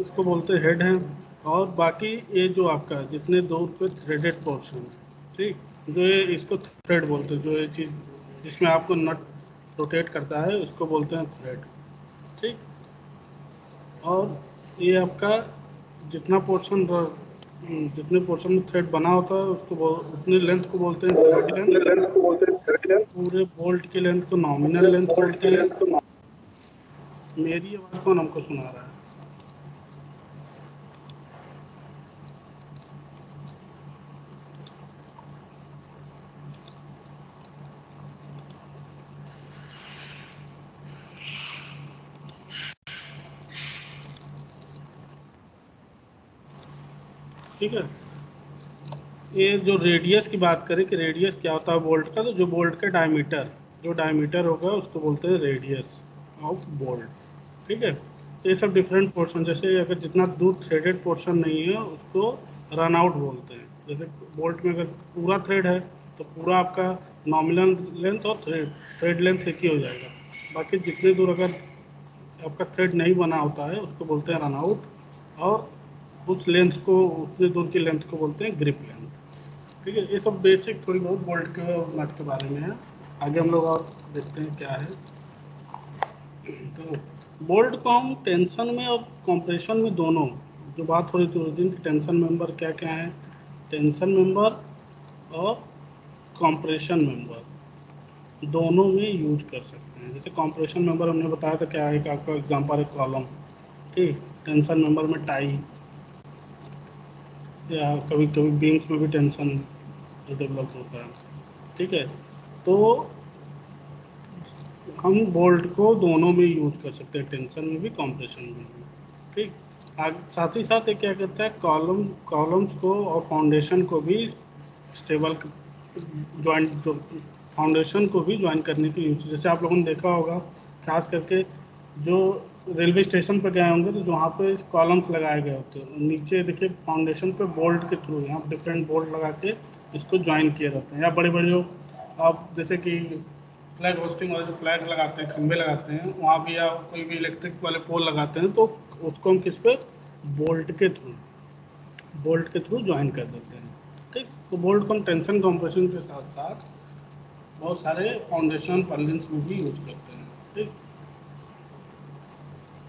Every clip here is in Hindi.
इसको बोलते हैं हेड हैं। और बाकी ये जो आपका जितने दूर पे थ्रेडेड पोर्शन ठीक? जो ये इसको थ्रेड बोलते हैं जो ये चीज़ जिसमें आपको नट रोटेट करता है उसको बोलते हैं थ्रेड ठीक? और ये आपका जितना पोर्शन जितने पोर्शन में थ्रेड बना होता है उसको उतनी लेंथ को बोलते हैं थ्रेड लेंथ को बोलते हैं थ्रेड लेंथ पूरे बोल्ट की लेंथ को नॉमिनल लेंथ बोलते हैं। मेरी आवाज़ कौन हमको सुना रहा है? ठीक है? ये जो रेडियस की बात करें कि रेडियस क्या होता है बोल्ट का तो जो बोल्ट का डायमीटर जो डायमीटर होगा, उसको बोलते हैं रेडियस ऑफ़ बोल्ट ठीक है? ये सब डिफरेंट पोर्शन जैसे अगर जितना दूर थ्रेडेड पोर्शन नहीं है, उसको रन आउट बोलते हैं। जैसे बोल्ट में अगर पूरा थ्रेड है तो पूरा आपका नॉमिनल लेंथ और थ्रेड थ्रेड लेंथ एक ही हो जाएगा। बाकी जितने दूर अगर आपका थ्रेड नहीं बना होता है, उसको बोलते हैं रन आउट और उस लेंथ को उतने दूर की लेंथ को बोलते हैं ग्रिप लेंथ ठीक है? ये सब बेसिक थोड़ी बहुत बोल्ट के नट के बारे में है। आगे हम लोग और देखते हैं क्या है। तो बोल्ट को हम टेंशन में और कंप्रेशन में दोनों, जो बात हो रही थी उस दिन टेंशन मेंबर क्या क्या है? टेंशन मेंबर और कंप्रेशन मेंबर दोनों में यूज़ कर सकते हैं। जैसे कंप्रेशन मेंबर हमने बताया था, क्या है कि आपका एग्जांपल है कॉलम ठीक? टेंशन मेंबर में टाई या कभी कभी बीम्स में भी टेंशन डेवलप होता है। ठीक है? तो हम बोल्ट को दोनों में यूज़ कर सकते हैं टेंशन में भी कंप्रेशन में भी। ठीक? साथ ही साथ ये क्या करता है कॉलम कॉलम्स को और फाउंडेशन को भी स्टेबल ज्वाइंट जो फाउंडेशन को भी ज्वाइन करने के यूज़ जैसे आप लोगों ने देखा होगा, खास करके जो रेलवे स्टेशन पर गए होंगे तो जहाँ पे कॉलम्स लगाए गए होते हैं, नीचे देखिए फाउंडेशन पे बोल्ट के थ्रू यहाँ डिफरेंट बोल्ट लगा के इसको ज्वाइन किए रहते हैं। या बड़े बड़े जो आप जैसे कि फ्लैग होस्टिंग वाले जो फ्लैग लगाते हैं, खंभे लगाते हैं, वहाँ भी या कोई भी इलेक्ट्रिक वाले पोल लगाते हैं तो उसको हम किस पे? बोल्ट के थ्रू बोल्ट के थ्रू ज्वाइन कर देते हैं। ठीक? तो बोल्ट को हम टेंशन कॉम्प्रेशन के साथ साथ बहुत सारे फाउंडेशन पर्लिंस में भी यूज़ करते हैं। ठीक?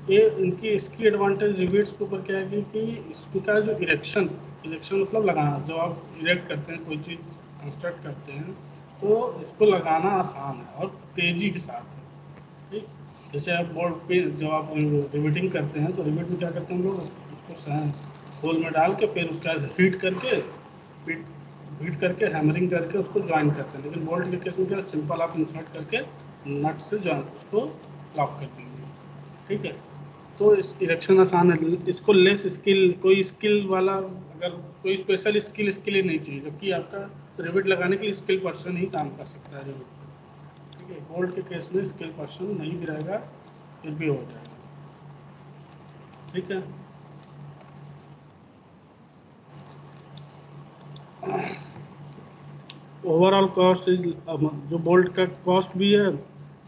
ये इनकी इसकी एडवांटेज रिवेट्स के ऊपर क्या है कि इसका जो इरेक्शन इरेक्शन मतलब लगाना, जब आप इरेक्ट करते हैं, कोई चीज़ कंस्ट्रक्ट करते हैं तो इसको लगाना आसान है और तेज़ी के साथ है। ठीक? जैसे आप बोर्ड पे जब आप रिवेटिंग करते हैं तो रिवेट में क्या करते हैं हम लोग? उसको होल में डाल के फिर उसका हीट करके हीट करके हैमरिंग करके उसको ज्वाइन करते हैं। लेकिन बोल्ट के केस में क्या सिंपल आप इंसर्ट करके नट से ज्वाइन उसको लॉक कर देंगे। ठीक है? तो इस इलेक्शन आसान है। इसको लेस स्किल कोई स्किल वाला, अगर कोई स्पेशल स्किल इसके लिए नहीं चाहिए, जबकि आपका रिविट लगाने के लिए स्किल पर्सन ही काम कर सकता है रिविट ठीक है गोल्ड के केस में स्किल पर्सन नहीं भी रहेगा, फिर भी हो जाएगा। ठीक है? ओवरऑल कॉस्ट जो बोल्ट का कॉस्ट भी है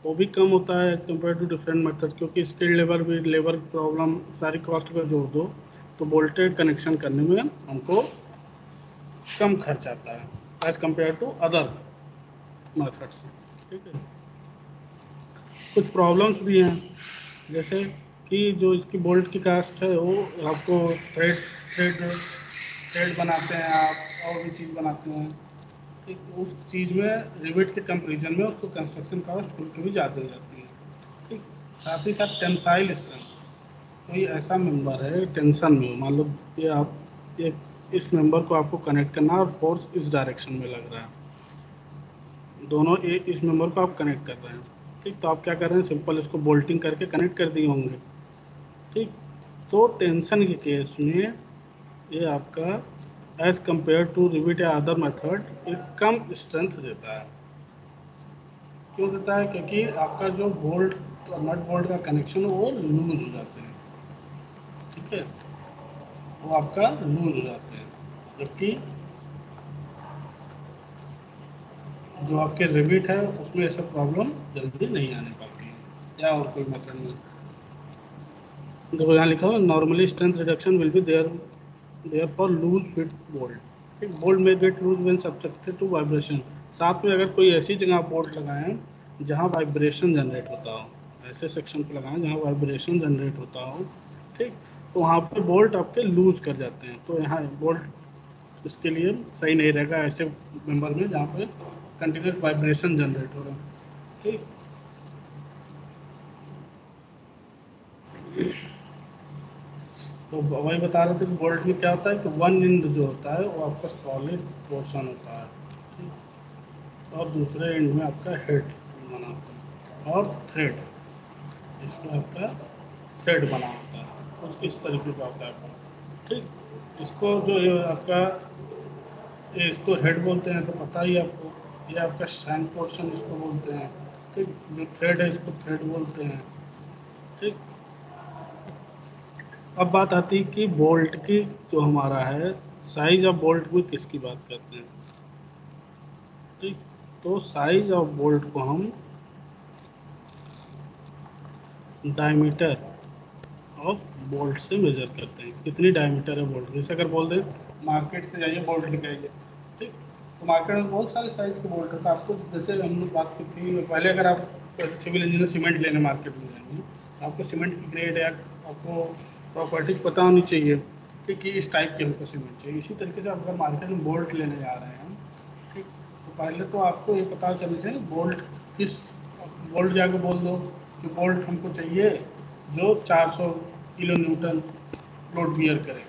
वो भी कम होता है as compare to different method क्योंकि स्किल लेबर भी लेबर प्रॉब्लम सारी कॉस्ट का जोड़ दो तो बोल्टेड कनेक्शन करने में हमको कम खर्च आता है as compare to other methods ठीक है? कुछ प्रॉब्लम्स भी हैं, जैसे कि जो इसकी बोल्ट की कास्ट है, वो आपको थ्रेड थ्रेड थ्रेड बनाते हैं आप, और भी चीज़ बनाते हैं। उस चीज़ में रिवेट के कंपेरिजन में उसको कंस्ट्रक्शन कॉस्ट खुल के भी ज़्यादा हो जाती है। ठीक? साथ ही साथ टेंसाइल स्ट्रेंथ। कोई ऐसा मेंबर है, टेंशन में मान लो ये आप ये, इस मेंबर को आपको कनेक्ट करना है और फोर्स इस डायरेक्शन में लग रहा है। दोनों एक इस मेंबर को आप कनेक्ट कर रहे हैं। ठीक? तो आप क्या कर रहे हैं? सिंपल इसको बोल्टिंग करके कनेक्ट कर दिए होंगे। ठीक? तो टेंशन के केस में ये आपका एज कंपेयर टू रिविट या अदर मेथड एक कम स्ट्रेंथ देता है। क्यों देता है? क्योंकि आपका जो बोल्ट और नट बोल्ट का कनेक्शन वो लूज हो जाते हैं। ठीक है? वो आपका लूज हो जाते हैं। जबकि जो आपके रिविट है, उसमें ऐसा प्रॉब्लम जल्दी नहीं आने पाती है। या और कोई मेथड नहीं। देखो, यहाँ लिखा हुआ normally strength reduction will be there for loose fit bolt एक बोल्ट में get loose when subjected to vibration साथ में अगर कोई ऐसी जगह बोल्ट लगाएँ, जहाँ वाइब्रेशन जनरेट होता हो, ऐसे सेक्शन पे लगाएँ, जहाँ वाइब्रेशन जनरेट होता हो, ठीक तो वहाँ पे बोल्ट आपके लूज कर जाते हैं। तो यहाँ बोल्ट इसके लिए सही नहीं रहेगा ऐसे मेंबर में, जहाँ पे कंटिन्यूस वाइब्रेशन जनरेट हो रहा है। ठीक। तो वही बता रहे थे कि बोल्ट में क्या होता है कि वन इंड जो होता है वो आपका सॉलिड पोर्शन होता है, ठीक और दूसरे इंड में आपका हेड बना होता है और थ्रेड इसमें आपका थ्रेड बना होता है। कुछ इस तरीके का होता है आपका, ठीक। इसको जो आपका इसको हेड बोलते हैं तो पता ही आपको, ये आपका सैंड पोर्शन इसको बोलते हैं, ठीक। जो थ्रेड है इसको थ्रेड बोलते हैं, ठीक। अब बात आती है कि बोल्ट की जो हमारा है साइज़ ऑफ़ बोल्ट में किसकी बात करते हैं? ठीक तो साइज़ ऑफ़ बोल्ट को हम डायमीटर ऑफ़ बोल्ट से मेजर करते हैं। कितनी डायमीटर है बोल्ट जैसे अगर बोल दें मार्केट से जाइए बोल्ट लेके आइए ठीक तो मार्केट में बहुत सारे साइज़ के बोल्ट हैं। आपको जैसे हम लोग बात की थी पहले अगर आप सिविल इंजीनियर सीमेंट लेने मार्केट में जाएँगे तो आपको सीमेंट की ग्रेड या आपको प्रॉपर्टीज़ पता होनी चाहिए कि इस टाइप के हमको सीमेंट चाहिए। इसी तरीके से अगर मार्केट में बोल्ट लेने जा रहे हैं ठीक? तो पहले तो आपको ये पता चलना चाहिए बोल्ट किस बोल्ट जाके बोल दो कि बोल्ट हमको चाहिए जो 400 किलो न्यूटन लोड बियर करे,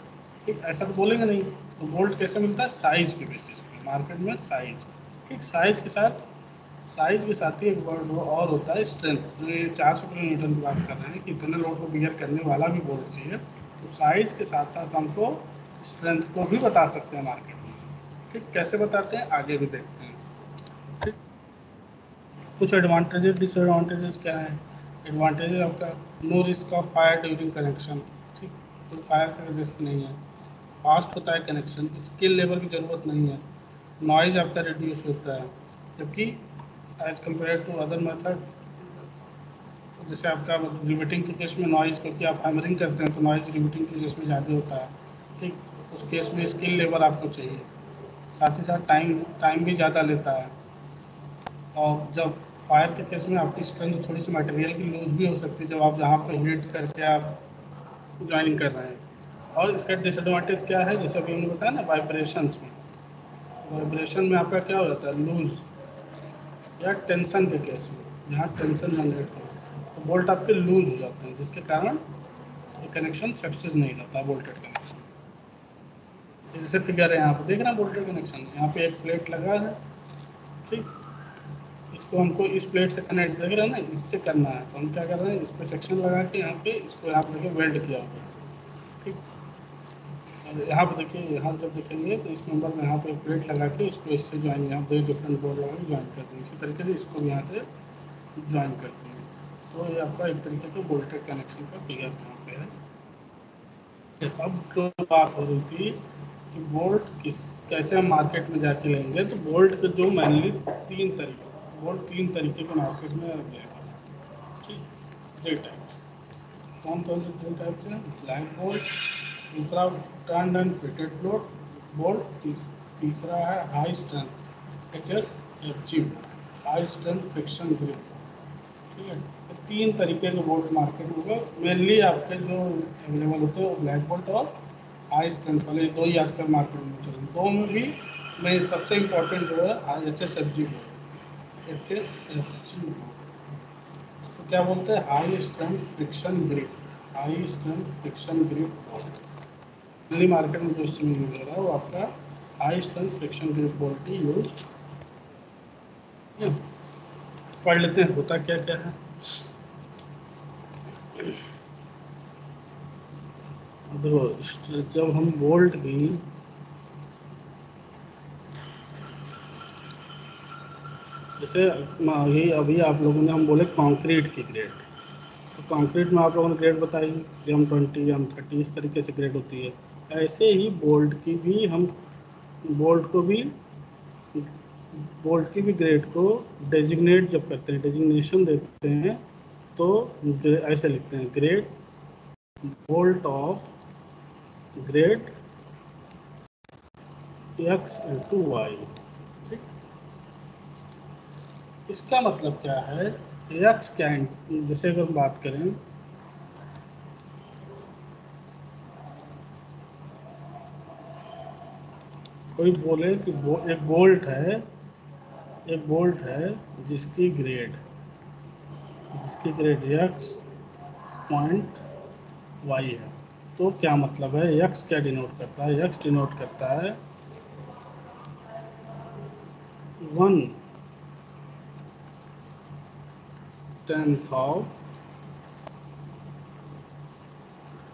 ठीक? ऐसा तो बोलेंगे नहीं। तो बोल्ट कैसे मिलता है? साइज़ के बेसिस पे मार्केट में साइज़ ठीक? साइज़ के साथ साइज़ के साथ ही एक वर्ड और होता है स्ट्रेंथ जो ये चार सौ किलो न्यूटन की बात कर रहे हैं कि इतने लोड को बियर करने वाला भी बोल्ट चाहिए तो साइज़ के साथ साथ हमको स्ट्रेंथ को भी बता सकते हैं मार्केट में। ठीक, कैसे बताते हैं? आगे भी देखते हैं। ठीक। कुछ एडवांटेजेस डिसएडवांटेजेस क्या है? एडवांटेज आपका no risk of fire during connection ठीक, कोई फायर का रिस्क नहीं है। फास्ट होता है कनेक्शन स्किल लेबर की ज़रूरत नहीं है। नॉइज़ आपका रिड्यूस होता है, जबकि as compare to other method जैसे आपका रिविटिंग के केस में नॉइज़ क्योंकि आप हैमरिंग करते हैं तो नॉइज़ रिविटिंग के केस में ज़्यादा होता है। ठीक? उस केस में स्किल लेबर आपको चाहिए। साथ ही साथ टाइम टाइम भी ज़्यादा लेता है। और जब फायर के केस में आपकी स्ट्रेंथ थोड़ी सी मटेरियल की लूज भी हो सकती है, जब आप जहाँ पर हीट करके आप ज्वाइनिंग कर रहे हैं। और इसका डिसएडवांटेज क्या है? जैसे अभी हमने बताया ना वाइब्रेशंस में। वाइब्रेशन में आपका क्या हो जाता है? लूज या टेंशन के केस में जहाँ टेंशन जनरेट हो तो बोल्ट आपके लूज हो जाते हैं, जिसके कारण ये कनेक्शन सक्सेस नहीं रहता बोल्टेड कनेक्शन जैसे फिगर है यहाँ पे, देख रहे हैं बोल्टेड कनेक्शन यहाँ पे एक प्लेट लगा है, ठीक? इसको हमको इस प्लेट से कनेक्ट देख रहे हैं ना, इससे करना है। तो हम क्या कर रहे हैं, इस पर सेक्शन लगा के यहाँ पे इसको यहाँ पर वेल्ड किया हुआ ठीक? यहाँ पे देखिए, यहाँ जब देखेंगे तो इस नंबर में यहाँ पे प्लेट लगा के इसको इससे ज्वाइन यहाँ पे डिफरेंट बोर्ड लगा के ज्वाइन करते हैं इसी तरीके से इसको भी यहाँ से ज्वाइन कर देंगे। तो ये आपका एक तरीके से वोल्टेज कनेक्शन का फिगर यहाँ पे है। अब जो बात हो रही थी कि बोल्ट किस, कैसे हम मार्केट में जाके लेंगे। तो बोल्ट के जो मेनली तीन तरीके बोल्ट तीन तरीके के मार्केट में अवेलेबल ठीक थ्री टाइप्स कौन कौन से थ्री टाइप्स हैं? ब्लैक बोल्ट दूसरा turn and fitted float bolt तीसरा है high strength H S F G high strength friction grip ठीक है? तो तीन तरीके के बोल्ट मार्केट में मेनली आपके जो अवेलेबल होते हैं वो ब्लैक बोल्ट और हाई स्ट्रेंथ वाले दो ही आजकल मार्केट में चल दो में भी मैं सबसे इम्पोर्टेंट जो है H S F G bolt H S F G तो क्या बोलते हैं? High strength friction grip high strength friction grip bolt Delhi market में जो सिम यूज़ रहा है, वो आपका high strength friction bolt use पढ़ लेते हैं। होता क्या क्या है? जब हम बोल्ट भी जैसे यही अभी आप लोगों ने हम बोले कंक्रीट की ग्रेड तो कंक्रीट में आप लोगों ने ग्रेड बताई एम ट्वेंटी एम थर्टी इस तरीके से ग्रेड होती है। ऐसे ही बोल्ट की भी हम, बोल्ट को भी, बोल्ट की भी ग्रेड को डेजिग्नेट जब करते हैं, डेजिग्नेशन देते हैं तो ऐसे लिखते हैं, grade, bolt of grade X into Y, ठीक? इसका मतलब क्या है? एक्स क्या जैसे अगर हम बात करें कोई बोले कि बो, एक बोल्ट है एक बोल्ट है जिसकी ग्रेड जिसकी ग्रेड एक्स पॉइंट वाई है। तो क्या मतलब है? एक्स क्या डिनोट करता है? एक्स डिनोट करता है one tenth of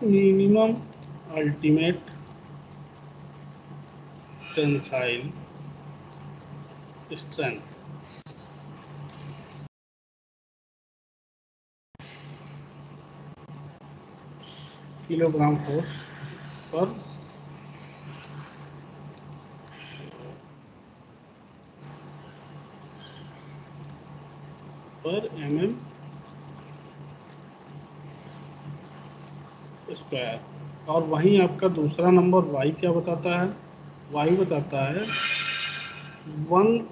minimum ultimate tensile strength. Kilogram force per per M M square और वहीं आपका दूसरा नंबर वाई क्या बताता है? वायु बताता है। One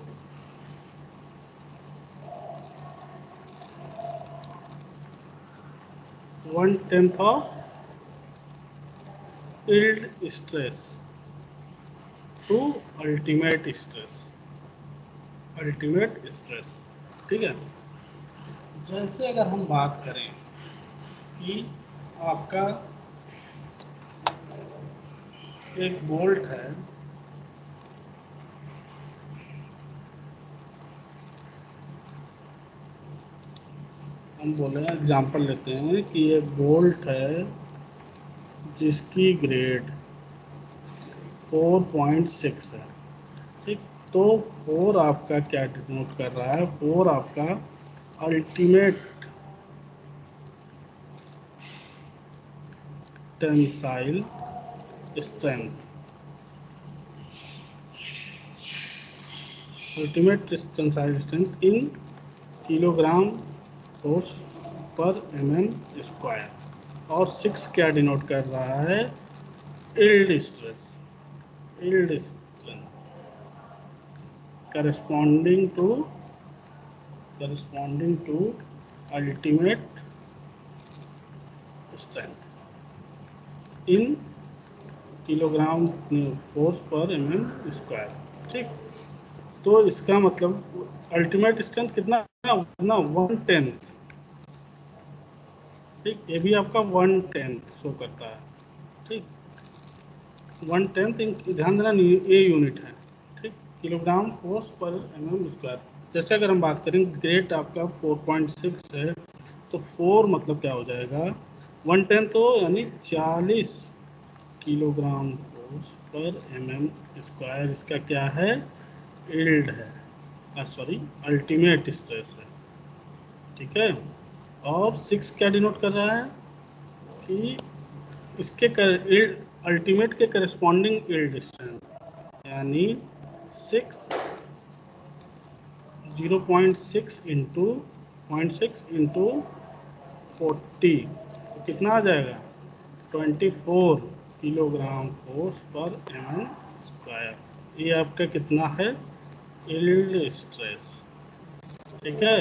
one tenth of yield stress to ultimate stress. Ultimate stress, ठीक है? जैसे अगर हम बात करें कि आपका एक बोल्ट है हम बोले एग्जांपल लेते हैं कि ये बोल्ट है, जिसकी ग्रेड 4.6 है। ठीक? तो फोर आपका क्या डिनोट कर रहा है? फोर आपका ultimate tensile strength ultimate tensile strength in kilogram force per M M square और सिक्स क्या डिनोट कर रहा है? Yield stress yield corresponding to corresponding to ultimate strength in kilogram force per M M square ठीक? तो इसका मतलब अल्टीमेट स्ट्रेंथ कितना वन टेंथ ठीक, ये भी आपका वन टेंथ शो करता है, ठीक। वन टेंथ ध्यान देना ए यूनिट है, ठीक। Kilogram force per M M square जैसे अगर हम बात करें ग्रेट आपका 4.6 है तो फोर मतलब क्या हो जाएगा? वन टेंथ तो यानी 40 kilogram force per M M square इसका क्या है? इल्ड है। सॉरी अल्टीमेट स्ट्रेस है, ठीक है। और सिक्स क्या डिनोट कर रहा है? कि इसके अल्टीमेट के करस्पॉन्डिंग इल्ड स्ट्रेंथ यानी six zero point six into point six into forty कितना आ जाएगा? Twenty four kilogram force per M square ये आपका कितना है? इल्ड स्ट्रेस ठीक है?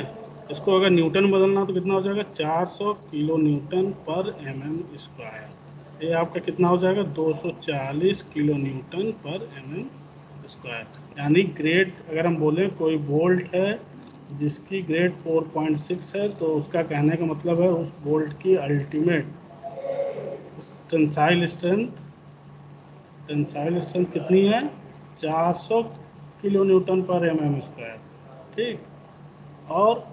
इसको अगर न्यूटन बदलना तो कितना हो जाएगा? 400 kilo newton per M M square. ये आपका कितना हो जाएगा? 240 kilo newton per M M square. यानी ग्रेड, अगर हम बोले कोई बोल्ट है जिसकी ग्रेड 4.6 है तो उसका कहने का मतलब है उस बोल्ट की ultimate tensile strength tensile strength कितनी है? 400 kilo newton per M M square. ठीक? और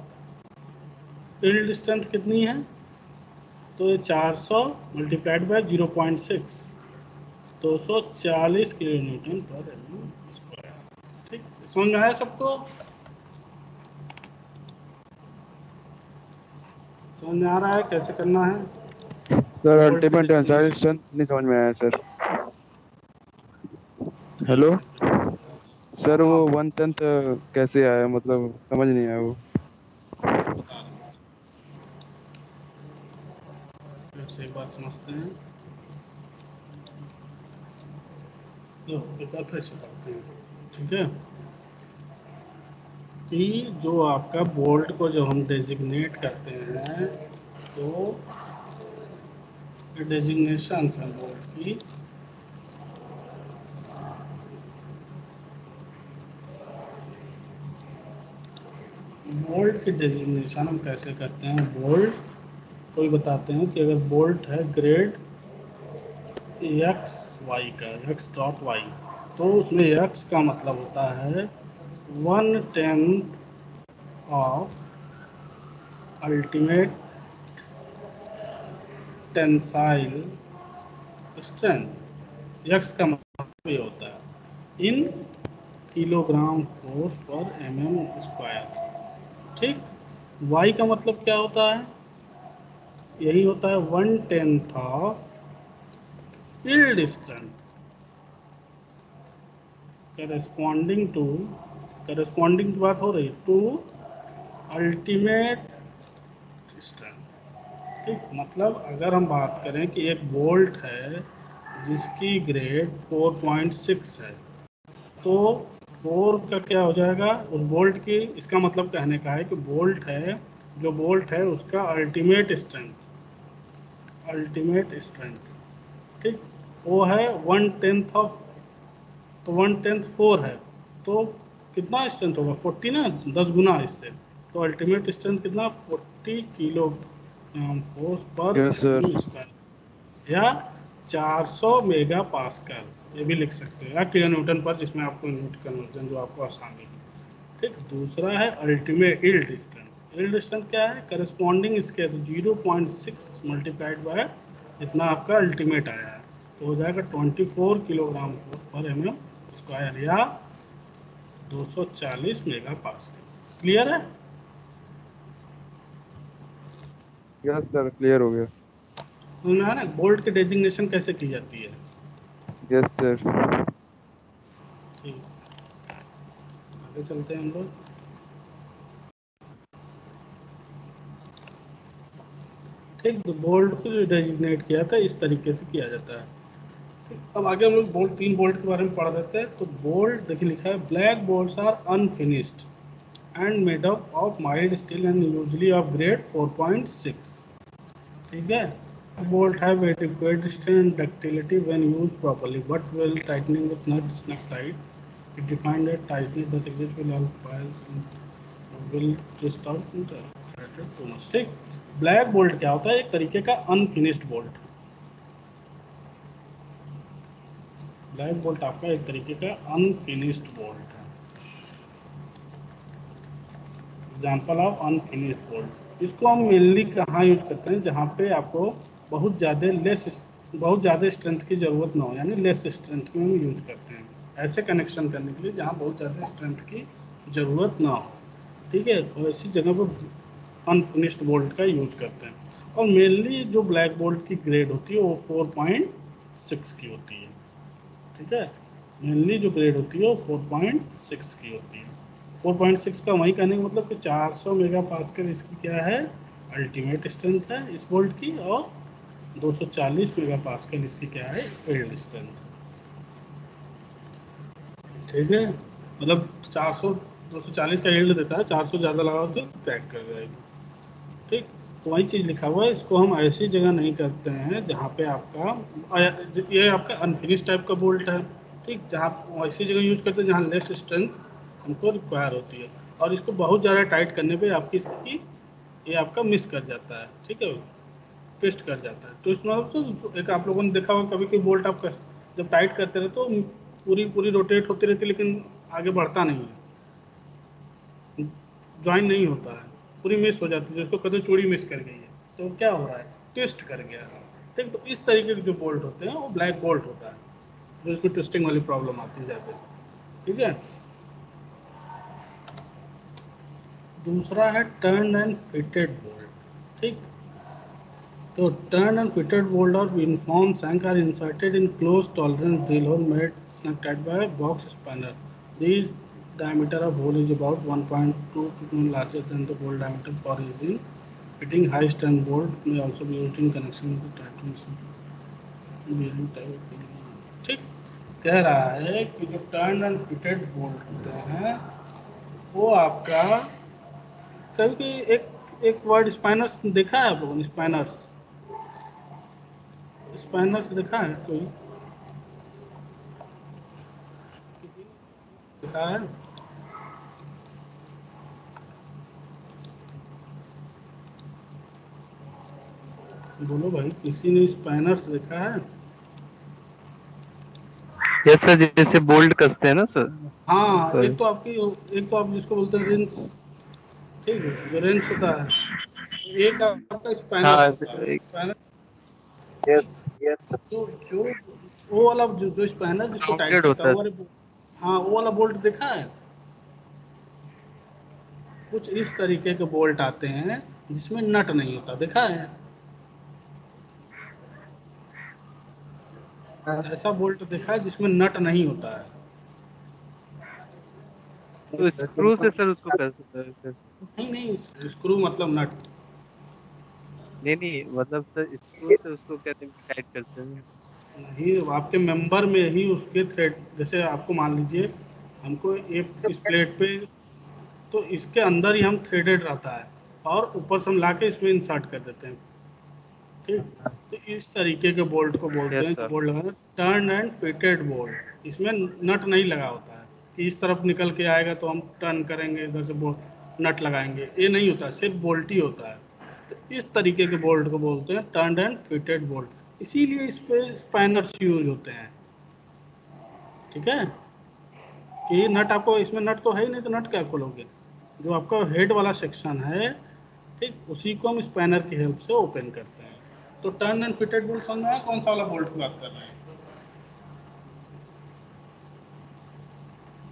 फ़ील्ड स्ट्रेंथ कितनी है? तो ये 400 सौ multiplied by zero point six. दो सौ चालीस kilo newton per M square. ठीक? समझ में आया सबको? समझ में आ रहा है? कैसे करना है? सर अल्टीमेट टेंसाइल स्ट्रेंथ नहीं समझ में आया सर हेलो सर वो वन टेंथ कैसे आया? मतलब समझ नहीं आया वो। से एक बार समझते हैं। तो एक बार फिर से करते हैं, ठीक है? कि जो आपका बोल्ट को जब हम डेजिग्नेट करते हैं तो डेजिग्नेशन है बोल्ट की। बोल्ट की डेजिग्नेशन हम कैसे करते हैं? बोल्ट कोई बताते हैं कि अगर बोल्ट है ग्रेड एक्स वाई का, एक्स डॉट वाई तो उसमें एक्स का मतलब होता है one tenth of ultimate tensile strength. X का मतलब ये होता है in kilogram force per M M square. ठीक? वाई का मतलब क्या होता है? यही होता है one tenth of yield strength corresponding to, corresponding की बात हो रही है, टू अल्टीमेट स्ट्रेंथ। ठीक मतलब अगर हम बात करें कि एक बोल्ट है जिसकी ग्रेड 4.6 है तो फोर का क्या हो जाएगा? उस बोल्ट की, इसका मतलब कहने का है कि बोल्ट है, जो बोल्ट है उसका अल्टीमेट स्ट्रेंथ। अल्टीमेट स्ट्रेंथ ठीक वो है वन टेंथ ऑफ़ तो वन टेंथ फोर है तो कितना स्ट्रेंथ होगा? फोर्टी ना? दस गुना इससे। तो अल्टीमेट स्ट्रेंथ कितना? Forty kilo force per yes, या 400 मेगा पास्कल ये भी लिख सकते हो। या किलो न्यूटन पर जिसमें आपको न्यूट कन्वर्जन जो आपको आसान लगे ठीक? दूसरा है ultimate yield strength yield distance क्या है? करस्पॉन्डिंग इसके तो zero point six multiplied by इतना आपका अल्टीमेट आया है। तो हो जाएगा twenty four kilogram per M M square या दो सौ चालीस मेगा पास क्लियर है? यस सर क्लियर हो गया। तो ना बोल्ट की डेजिग्नेशन कैसे की जाती है? यस सर ठीक। आगे चलते हैं हम लोग। एक बोल्ट को जो डेजिग्नेट किया था, इस तरीके से किया जाता है। अब आगे हम लोग बोल्ट, तीन बोल्ट के बारे में पढ़ देते हैं। तो बोल्ट, देखिए लिखा है black bolt are unfinished and made up of mild steel and usually of grade 4.6 ठीक है? Bolt have adequate strength ductility when use properly but will tightening with nut snap tight it define that tightness that is will help files will disturb the too much ठीक? ब्लैक बोल्ट क्या होता है? एक तरीके का अनफिनिश्ड बोल्ट ब्लैक बोल्ट आपका एक तरीके का अनफिनिश्ड बोल्ट है। एग्ज़ाम्पल ऑफ़ अनफिनिश्ड बोल्ट इसको हम मेनली कहाँ यूज़ करते हैं? जहाँ पे आपको बहुत ज़्यादा लेस बहुत ज़्यादा स्ट्रेंथ की ज़रूरत ना हो, यानी लेस स्ट्रेंथ में हम यूज़ करते हैं। ऐसे कनेक्शन करने के लिए जहाँ बहुत ज़्यादा स्ट्रेंथ की ज़रूरत ना हो। ठीक है? और ऐसी जगह पर अनफिनिश्ड बोल्ट का यूज़ करते हैं। और मेनली जो ब्लैक बोल्ट की ग्रेड होती है, वो फोर पॉइंट सिक्स की होती है। ठीक है? मेनली जो ग्रेड होती है, वो फोर पॉइंट सिक्स की होती है। फोर पॉइंट सिक्स का वही कहने का मतलब कि चार सौ मेगा पास्कल इसकी क्या है? अल्टीमेट स्ट्रेंथ है इस बोल्ट की और 240 मेगा पास्कल इसकी क्या है? फ़ील्ड स्ट्रेंथ ठीक है? मतलब 400 240 का यील्ड देता है 400 ज़्यादा लगाओ तो क्रैक कर जाएगी। ठीक तो वही चीज़ लिखा हुआ है, इसको हम ऐसी जगह नहीं करते हैं जहाँ पे आपका ये आपका अनफिनिश टाइप का बोल्ट है, ठीक, जहाँ ऐसी जगह यूज़ करते हैं जहाँ लेस स्ट्रेंथ हमको रिक्वायर होती है। और इसको बहुत ज़्यादा टाइट करने पे आपकी इसकी ये आपका मिस कर जाता है, ठीक है ट्विस्ट कर जाता है। ट्विस्ट मतलब तो एक आप लोगों ने देखा होगा कभी कोई बोल्ट आप जब टाइट करते रहे तो पूरी पूरी रोटेट होती रहती लेकिन आगे बढ़ता नहीं है। ज्वाइन नहीं होता है। पूरी मिस हो जाती है, जिसको कभी चूड़ी मिस कर गई है। तो क्या हो रहा है? ट्विस्ट कर गया। ठीक तो इस तरीके के जो बोल्ट होते हैं, वो ब्लैक बोल्ट होता है, जो इसमें ट्विस्टिंग वाली प्रॉब्लम आती है ज़्यादा ठीक है? दूसरा है टर्न एंड फिटेड बोल्ट ठीक तो टर्न एंड फिटेड बोल्ट और uniform shank are inserted in close tolerance drill hole made tied by a box spanner. Diameter of hole is about 1.2 to larger than the hole diameter for is fitting high strength bolt may also be used in connection with the tightening bearing type ठीक कह रहा है कि जो टर्न एंड फिटेड बोल्ट होते हैं वो आपका कभी एक एक वर्ड स्पाइनर्स देखा है आप लोगों ने स्पाइनर्स स्पाइनर्स देखा है कोई देखा है बोलो भाई किसी ने स्पाइनर्स देखा है? यस सर जैसे बोल्ट कसते हैं ना सर हाँ Sorry. एक तो आपकी एक तो आप जिसको बोलते हैं रेंस ठीक है जो रेंस होता है। एक आपका हाँ, स्पाइनर होता स्पाइनर यस यस जो जो वो वाला जो जो स्पैनर जिसको टाइट है होता वाला- हाँ वो वाला बोल्ट देखा है? कुछ इस तरीके के बोल्ट आते हैं जिसमें नट नहीं होता। देखा है? ऐसा बोल्ट देखा है जिसमें नट नहीं होता है। तो स्क्रू से सर उसको कर सकते नहीं नहीं स्क्रू मतलब नट। नहीं नहीं मतलब सर स्क्रू से उसको कहते हैं टाइट करते हैं। नहीं आपके मेंबर में ही उसके थ्रेड जैसे आपको मान लीजिए हमको एक इस प्लेट पे तो इसके अंदर ही हम थ्रेडेड रहता है और ऊपर से हम ला के इसमें इंसर्ट कर देते हैं। ठीक तो इस तरीके के बोल्ट को बोलते Yes, हैं. बोल्ट लगाना टर्न एंड फिटेड बोल्ट। इसमें नट नहीं लगा होता है। कि इस तरफ़ निकल के आएगा तो हम टर्न करेंगे इधर से बोल्ट नट लगाएँगे। ये नहीं होता सिर्फ़ बोल्ट ही होता है। तो इस तरीके के बोल्ट को बोलते हैं टर्न एंड फिटेड बोल्ट। इसीलिए इस पे स्पाइनर्स यूज़ होते हैं। ठीक है? कि नट आपको इसमें नट तो है ही नहीं तो नट क्या खोलोगे? जो आपका हेड वाला सेक्शन है ठीक उसी को हम स्पैनर की हेल्प से ओपन करते हैं। तो टर्न एंड फिटेड बोल्ट समझ में आया कौन सा वाला बोल्ट की बात कर रहे हैं?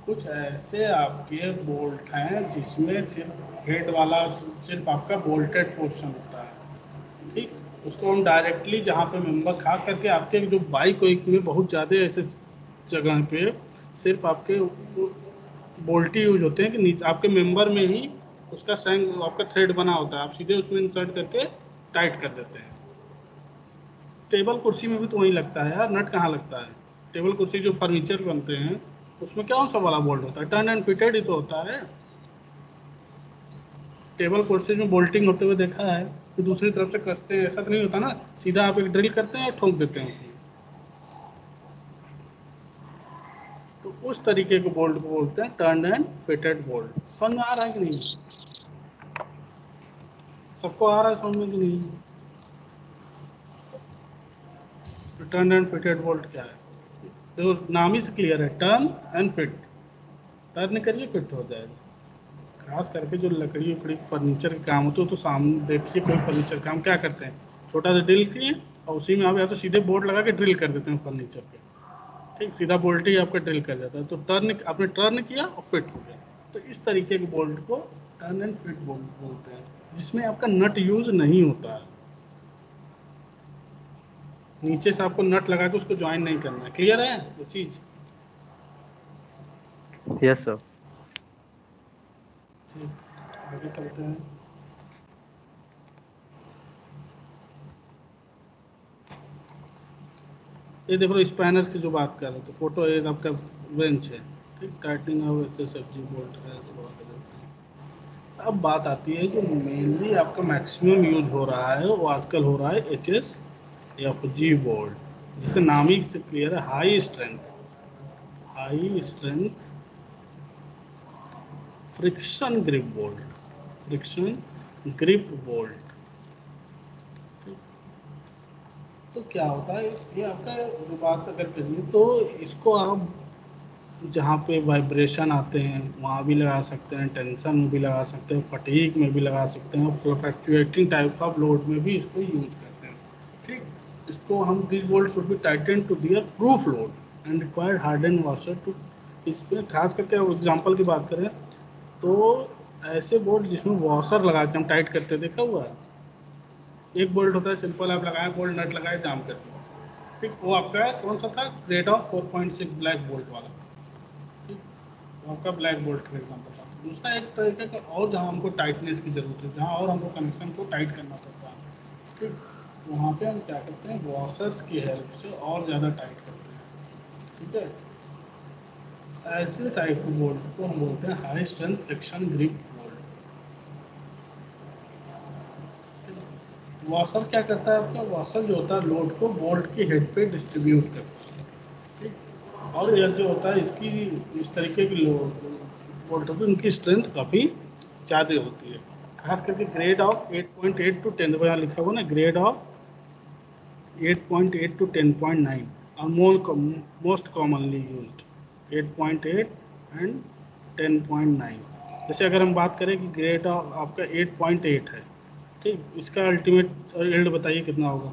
कुछ ऐसे आपके बोल्ट हैं जिसमें सिर्फ़ हेड वाला, सिर्फ़ आपका बोल्टेड पोर्शन होता है। ठीक? उसको हम डायरेक्टली जहाँ पे मेंबर खास करके आपके जो बाइक वाइक में बहुत ज़्यादा ऐसे जगह पे सिर्फ़ आपके बोल्टी यूज़ होते हैं कि नीचे, आपके मेंबर में ही उसका सैंग आपका थ्रेड बना होता है। आप सीधे उसमें इंसर्ट करके टाइट कर देते हैं। टेबल कुर्सी में भी तो वही लगता है यार, नट कहाँ लगता है? टेबल कुर्सी जो फर्नीचर बनते हैं, उसमें कौन सा वाला बोल्ट होता है? टर्न एंड फिटेड ही तो होता है। टेबल कुर्सी में बोल्टिंग होते हुए देखा है कि दूसरी तरफ़ से कसते हैं, ऐसा तो नहीं होता ना? सीधा आप एक ड्रिल करते हैं और ठोक देते हैं तो उस तरीके के बोल्ट को बोलते हैं टर्न एंड फिटेड बोल्ट समझ में आ रहा है कि नहीं? सबको आ रहा है समझ में कि नहीं? टर्न एंड फिटेड बोल्ट क्या है? देखो, नाम ही से क्लियर है टर्न एंड फिट टर्न करिए फिट हो जाएगा। खास करके जो लकड़ी उकड़ी फर्नीचर के काम होते हो तो सामने देखिए कोई फर्नीचर काम क्या करते हैं? छोटा सा ड्रिल किए और उसी में आप या तो सीधे बोर्ड लगा के ड्रिल कर देते हैं फर्नीचर पे। ठीक, सीधा बोल्ट ही आपका ड्रिल कर जाता है। तो टर्न आपने टर्न किया और फिट हो गया। तो इस तरीके के बोल्ट को टर्न एंड फिट बोल्ट बोलते हैं, जिसमें आपका नट यूज़ नहीं होता है। नीचे से आपको नट लगा के उसको ज्वाइन नहीं करना है। क्लियर है? वो चीज़। यस सर आगे चलते हैं। ये देखो स्पैनर्स की जो बात कर रहे थे फ़ोटो एक आपका बेंच है। ठीक टाइटनिंग और वैसे सब्ज़ी बोल्ट है तो करते अब बात आती है जो मेनली आपका मैक्सिमम यूज़ हो रहा है वो आजकल हो रहा है H S F G bolt जिससे नाम ही से क्लियर है high strength high strength friction grip bolt friction grip bolt तो क्या होता है, ये आपका जो बात अगर करिए तो इसको आप जहाँ पे वाइब्रेशन आते हैं, वहाँ भी लगा सकते हैं टेंशन में भी लगा सकते हैं फटीक में भी लगा सकते हैं फ्लक्चुएटिंग टाइप ऑफ़ लोड में भी इसको यूज़ ठीक इसको हम this bolt should be tighten to their proof load and required harden washer too इसमें खास करके एग्ज़ाम्पल की बात करें तो ऐसे बोल्ट जिसमें वॉशर लगा के हम टाइट करते देखा हुआ है? एक बोल्ट होता है सिंपल आप लगाए बोल्ट नट लगाए, जाम कर दिया। ठीक, वो आपका कौन सा था? ग्रेड ऑफ़ 4.6 ब्लैक बोल्ट वाला। ठीक, वो आपका ब्लैक बोल्ट का एग्ज़ाम्पल था। दूसरा एक तरीके का और जहाँ हमको टाइटनेस की ज़रूरत है, जहाँ और हमको कनेक्शन को टाइट करना पड़ता है। ठीक वहाँ पे हम क्या करते हैं वॉशर्स की हेल्प से और ज़्यादा टाइट करते हैं, ठीक है? ऐसे टाइप के बोल्ट को हम बोलते हैं high strength friction grip bolt washer क्या करता है आपका? वॉशर जो होता है लोड को बोल्ट के हेड पे डिस्ट्रीब्यूट करता है, ठीक? और यह जो होता है इसकी, इस तरीके की बोल्ट होती है उनकी स्ट्रेंथ काफ़ी ज़्यादा होती है। खास करके ग्रेड ऑफ़ 8.8 टू 10 यहाँ लिखा हुआ ना grade of 8.8 to 10.9 are more com, most commonly used. 8.8 and 10.9 जैसे अगर हम बात करें कि ग्रेड आपका 8.8 है, ठीक? इसका अल्टीमेट एल्ड बताइए कितना होगा?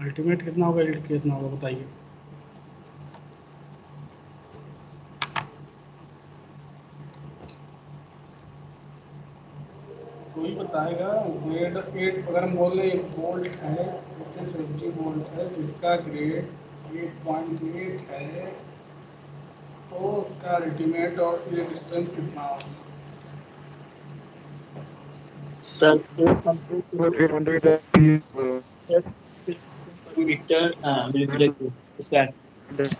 अल्टीमेट कितना होगा? एल्ड कितना होगा बताइए। बताएगा ग्रेड एट अगर हम बोल रहे एक बोल्ट है अच्छे सेफ्टी बोल्ट है जिसका ग्रेड एट पॉइंट एट है तो उसका अल्टीमेट और ये डिस्टेंस कितना होगा? Sir metre millimetre square sir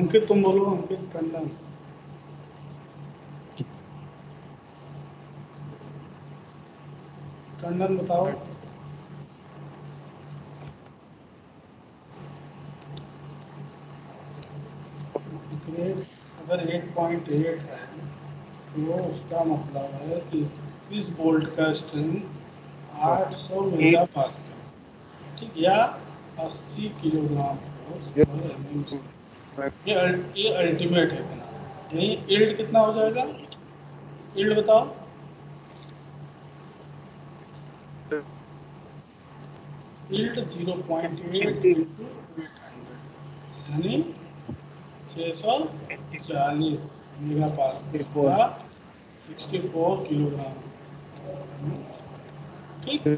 Ankit तुम बोलो अंकित टंडन टंडन बताओ। ग्रेड अगर 8.8 है तो उसका मतलब है कि इस बोल्ट का स्ट्रेंथ 800 मेगा पास्कल। ठीक, या 80 किलोग्राम फोर्स ये ये अल्टीमेट है इतना इल्ड कितना हो जाएगा इल्ड बताओ yield zero point eight into eight hundred यानी छः सौ चालीस मेगा पास का सिक्सटी फोर किलोग्राम ठीक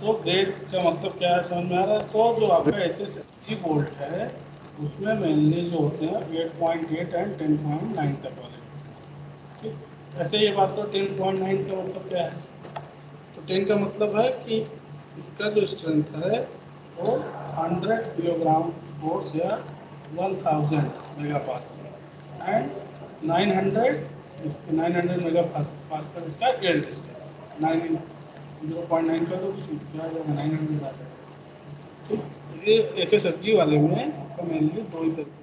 तो ग्रेड का मतलब क्या है समझ में आ रहा है तो जो आपका एच एस जी बोल्ट है उसमें मेनली जो होते हैं eight point eight and ten point nine तक वाले। ठीक? ऐसे ये बात तो टेन पॉइंट नाइन का मतलब क्या है? तो टेन का मतलब है कि इसका जो स्ट्रेंथ है, वो हंड्रेड किलोग्राम फोर्स या one thousand mega pascal and nine hundred इसके नाइन हंड्रेड मेगा पास्कल इसका air distance nine zero point nine का तो कुछ क्या नाइन हंड्रेड आता है ठीक? ये एच वाले में मेनली दो ही तरीके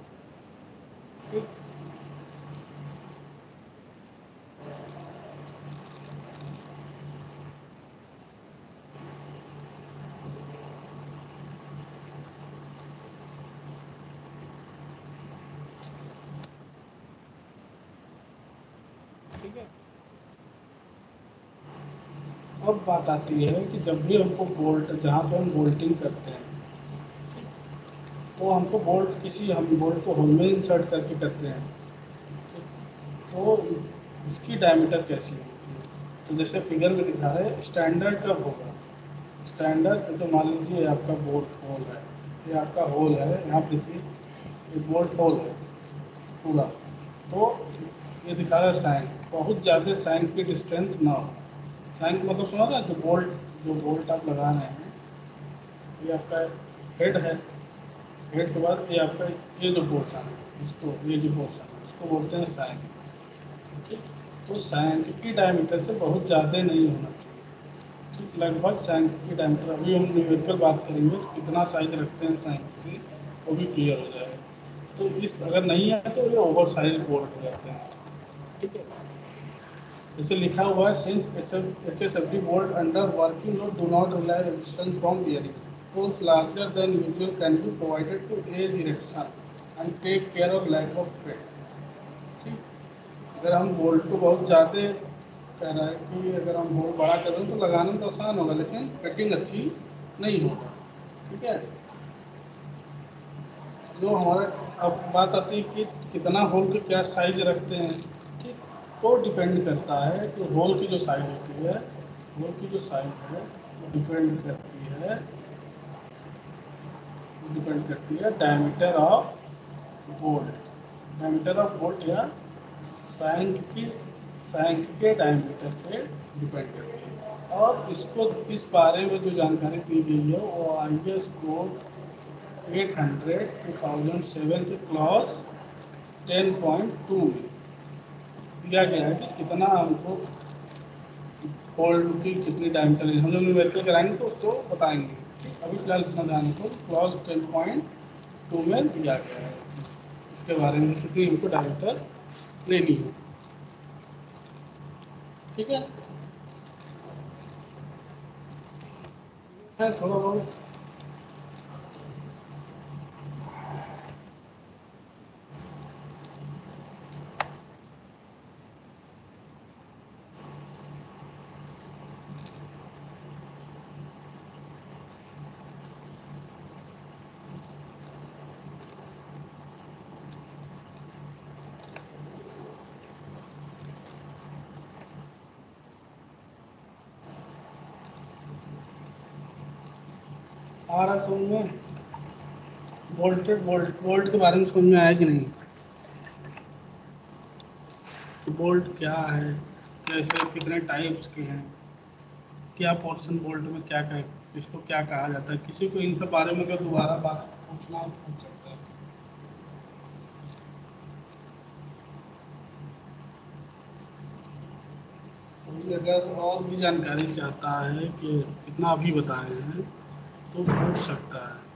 ठीक ठीक है? अब बात आती है कि जब भी हमको बोल्ट, जहाँ पे हम बोल्टिंग करते हैं तो हमको बोल्ट किसी हम बोल्ट को होल में इंसर्ट करके करते हैं। तो उसकी डायमीटर कैसी है? तो जैसे फिगर में दिखा रहे स्टैंडर्ड कब होगा। स्टैंडर्ड तो मान लीजिए आपका बोल्ट होल है। ये आपका होल है, यहाँ पे देखिए, ये बोल्ट होल है, पूरा। तो ये दिखा रहा है साइन बहुत ज़्यादा साइन की डिस्टेंस ना हो। साइन मतलब सुना ना जो बोल्ट जो बोल्ट आप लगा रहे हैं, ये आपका हेड है। हेड के बाद ये आपका ये जो पोर्शन है इसको ये जो पोर्शन है इसको बोलते हैं साइन ठीक तो साइन की डायमीटर से बहुत ज़्यादा नहीं होना चाहिए। ठीक, लगभग साइन की डायमीटर अभी हम न्यूमेरिकल बात करेंगे तो कितना साइज़ रखते हैं साइन से, वो भी क्लियर हो जाएगा। तो इस, अगर नहीं है तो ये ओवर साइज़ बोल्ट हो जाते हैं। ठीक है? जैसे लिखा हुआ है since H S F D bolt under working do not rely resistance from bearing holes larger than usual can be provided to aid erection and take care of lack of fit ठीक? अगर हम बोल्ट को बहुत ज़्यादा कह रहा है कि अगर हम होल बड़ा कर रहे हैं तो लगाना तो आसान होगा, लेकिन फिटिंग अच्छी नहीं होगा। ठीक है? जो हमारा अब बात आती है कि कितना होल के क्या साइज़ रखते हैं, ठीक? वो डिपेंड करता है कि होल की जो साइज़ होती है होल की जो साइज़ है, वो डिपेंड करती है डिपेंड करती है diameter of bolt diameter of bolt या सैंक की सैंक के डायमीटर पे डिपेंड करती है। और इसको इस बारे में जो जानकारी दी गई है, वो I S code eight hundred two thousand seven के क्लॉज टेन पॉइंट टू में। दिया गया है कि कितना हमको बोल्ट की कितनी डायमीटर हम जब न्यूमेरिकल कराएँगे तो उसको बताएँगे। अभी फ़िलहाल इतना ध्यान को क्लॉज टेन पॉइंट टू में दिया गया है। इसके बारे में कितनी हमको डायरेक्टर लेनी है। ठीक है? थोड़ा बहुत आ रहा समझ में वोल्टेड वोल्ट वोल्ट के बारे में समझ में आया कि नहीं? बोल्ट क्या है? कैसे, कितने टाइप्स के हैं? क्या पोर्शन बोल्ट में क्या क्या, इसको क्या कहा जाता है? किसी को इन सब बारे में अगर दोबारा बात पूछना पूछ सकता है? अगर और भी जानकारी चाहता है कि कितना अभी बताए हैं तो पूछ सकता है।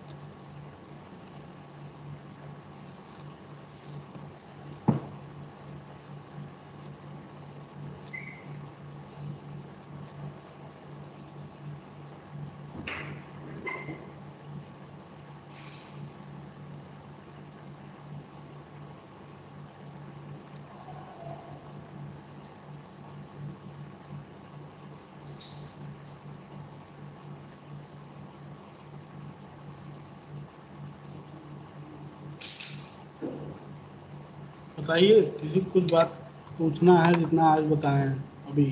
बताइए किसी कुछ बात पूछना है जितना आज बताए अभी।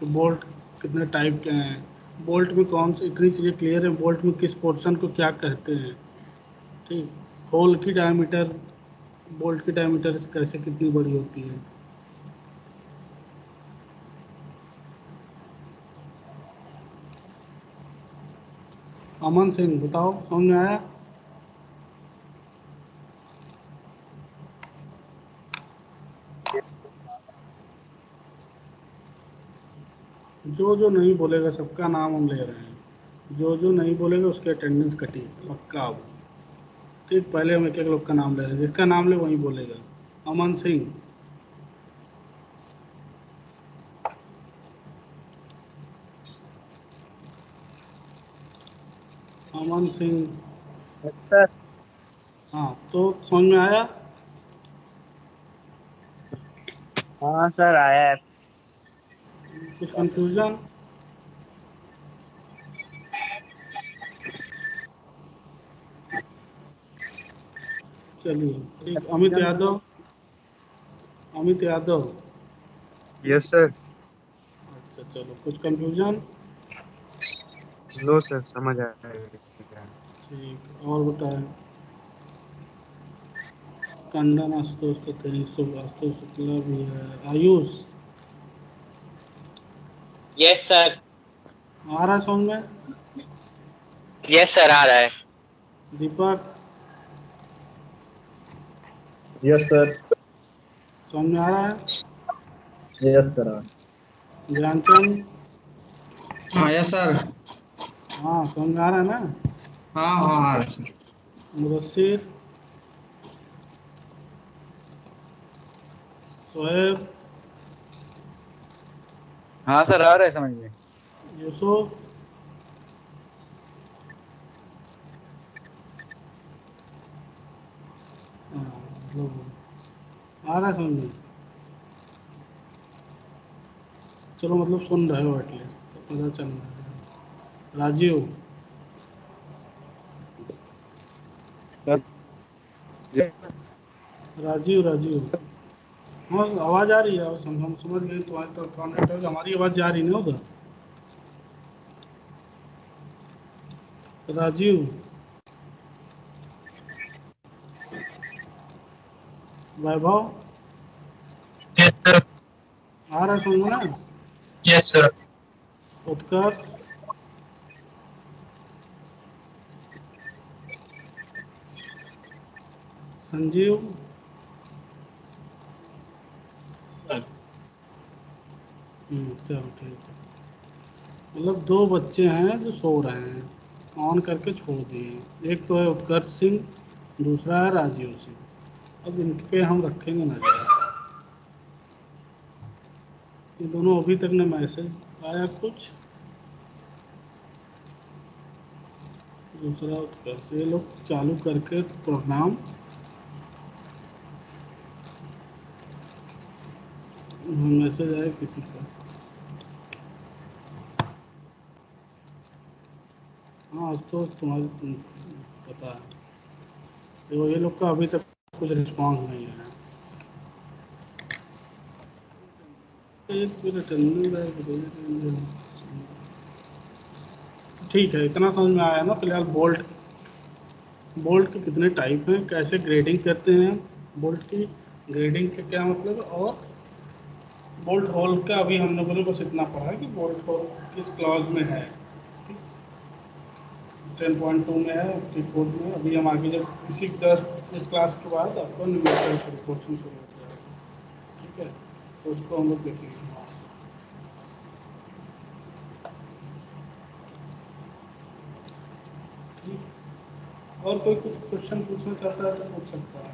कि बोल्ट कितने टाइप के हैं? बोल्ट में कौन सी, इतनी चीज़ें क्लियर है, बोल्ट में किस पोर्शन को क्या कहते हैं? ठीक होल की डायमीटर बोल्ट की डायमीटर कैसे कितनी बड़ी होती है? अमन सिंह, बताओ, समझ में आया? जो जो नहीं बोलेगा सबका नाम हम ले रहे हैं। जो जो नहीं बोलेगा उसकी अटेंडेंस कटी पक्का अब। ठीक पहले हम एक एक लोग का नाम ले रहे हैं। जिसका नाम ले वही बोलेगा। अमन सिंह। अमन सिंह। सर। हाँ तो समझ में आया? हाँ सर आया है। कुछ कंफ्यूजन चलिए ठीक अमित यादव। अमित यादव। यस सर अच्छा चलो कुछ कंफ्यूजन नो सर समझ आया ठीक और बताएँ। कंदन आशुतोष तो तेईस सौ आशुतोष शुक्ला भी है। आयुष? यस सर आ रहा है। समझ में यस सर आ रहा है। दीपक। यस सर समझ में आ रहा है। यस सर ज्ञानचंद हाँ। यस सर हाँ में आ रहा है ना? हाँ हाँ आ रहा है सर मुदस्सिर शोएब हाँ सर आ रहा है समझ में यूसुफ। हाँ, मतलब आ रहा है समझ में चलो मतलब सुन रहे हो एटलीस्ट तो पता चल रहा है। राजीव। राजीव राजीव। हाँ आवाज़ आ रही है हम समझ गए तो तो हमारी आवाज़ जा रही नहीं होगा। राजीव। वैभव। आ रहा समझ ना यस सर उत्कर्ष। संजीव। चलो ठीक है। मतलब दो बच्चे हैं जो सो रहे हैं, ऑन करके छोड़ दिए। एक तो है उत्कर्ष सिंह, दूसरा है राजीव सिंह। अब इन पे हम रखेंगे नज़र। ये दोनों अभी तक ने मैसेज आया कुछ। दूसरा उत्कर्ष ये लोग चालू करके प्रोग्राम मैसेज आया किसी का। हाँ तो तुम्हारी पता है। देखो, ये लोग का अभी तक कुछ रिस्पॉन्स नहीं है। ठीक है, इतना समझ में आया ना फ़िलहाल बोल्ट बोल्ट के कितने टाइप हैं, कैसे ग्रेडिंग करते हैं बोल्ट की ग्रेडिंग का क्या मतलब और बोल्ट होल का अभी हम लोगों ने बस इतना पढ़ा है कि बोल्ट होल किस क्लॉज में है। टेन पॉइंट टू में है में। अभी हम आगे जब दस क्लास के बाद आपको न्यूमेरिकल शुरू ठीक है? तो उसको हम लोग देखेंगे। और कोई कुछ क्वेश्चन पूछना चाहता है तो पूछ सकता है।